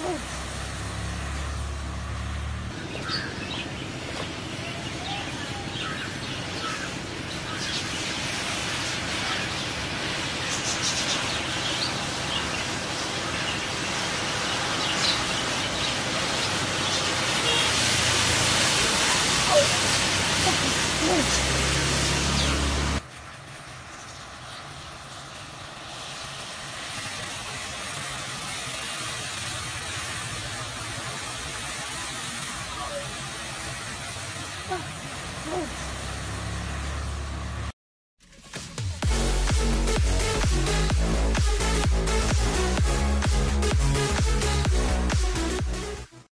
Oh.